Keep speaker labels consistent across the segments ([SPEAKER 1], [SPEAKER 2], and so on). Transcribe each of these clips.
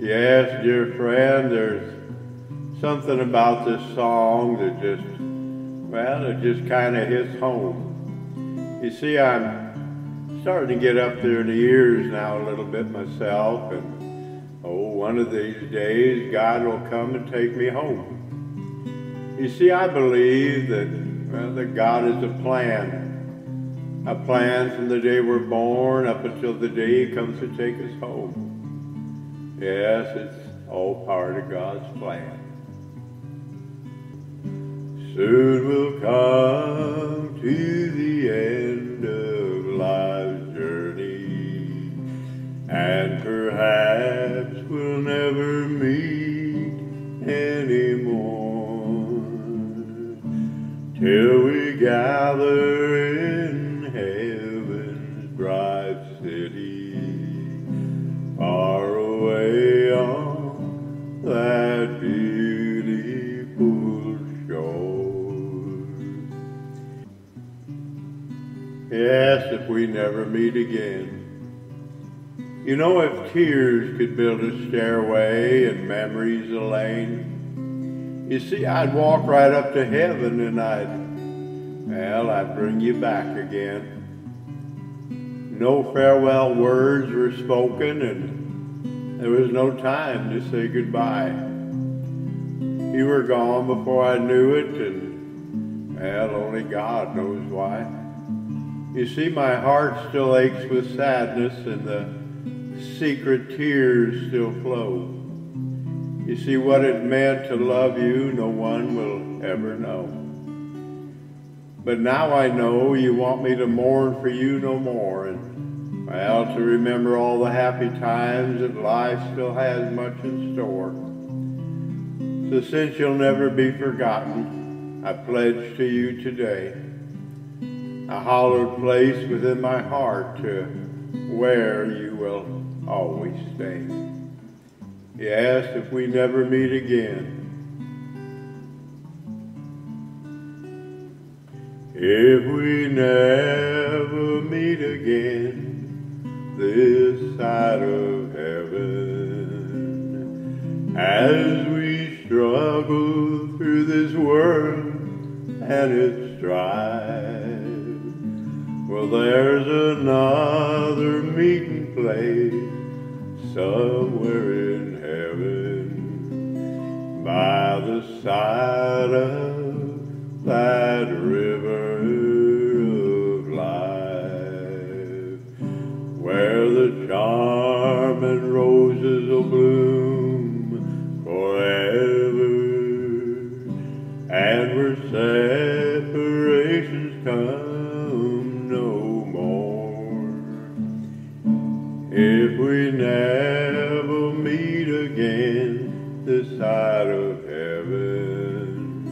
[SPEAKER 1] Yes, dear friend, there's something about this song that just, well, it just kind of hits home. You see, I'm starting to get up there in the years now a little bit myself, and oh, one of these days God will come and take me home. You see, I believe that, well, that God is a plan, a plan from the day we're born up until the day He comes to take us home. Yes, it's all part of God's plan. Soon we'll come to the end of life's journey, and perhaps we'll never meet anymore till we gather in away on that beautiful shore. Yes, if we never meet again. You know, if tears could build a stairway and memories a lane, you see, I'd walk right up to heaven and I'd, well, I'd bring you back again. No farewell words were spoken and there was no time to say goodbye. You were gone before I knew it and, well, only God knows why. You see, my heart still aches with sadness and the secret tears still flow. You see, what it meant to love you, no one will ever know. But now I know you want me to mourn for you no more, and well, to remember all the happy times that life still has much in store. So since you'll never be forgotten, I pledge to you today a hallowed place within my heart to where you will always stay. Yes, if we never meet again. If we never meet again this side of heaven, as we struggle through this world and its strife, well, there's another meeting place somewhere in heaven. By the side of that river if we never meet again this side of heaven,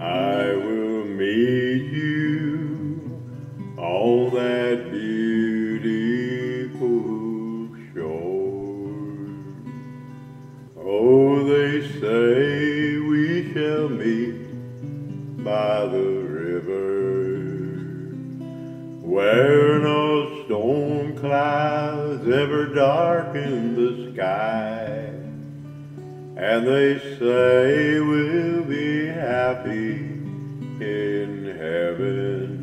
[SPEAKER 1] I will meet you on that beautiful shore. Oh, they say we shall meet by the river where clouds ever darken the sky. And they say we'll be happy in heaven,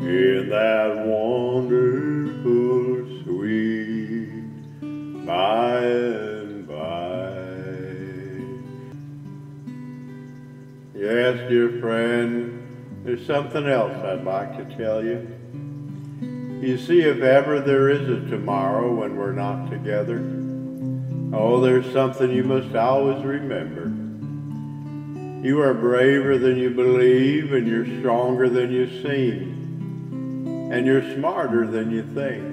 [SPEAKER 1] in that wonderful, sweet by and by. Yes, dear friend, there's something else I'd like to tell you. You see, if ever there is a tomorrow when we're not together, oh, there's something you must always remember. You are braver than you believe, and you're stronger than you seem, and you're smarter than you think.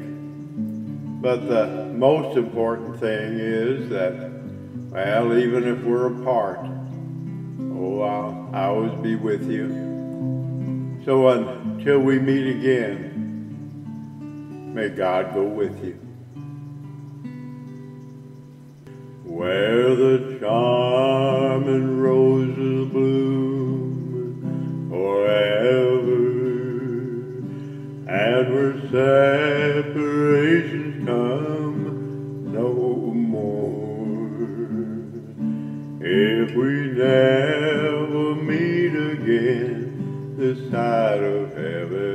[SPEAKER 1] But the most important thing is that, well, even if we're apart, oh, I'll always be with you. So until we meet again, may God go with you. Where the charming roses bloom forever, and where separations come no more. If we never meet again this side of heaven.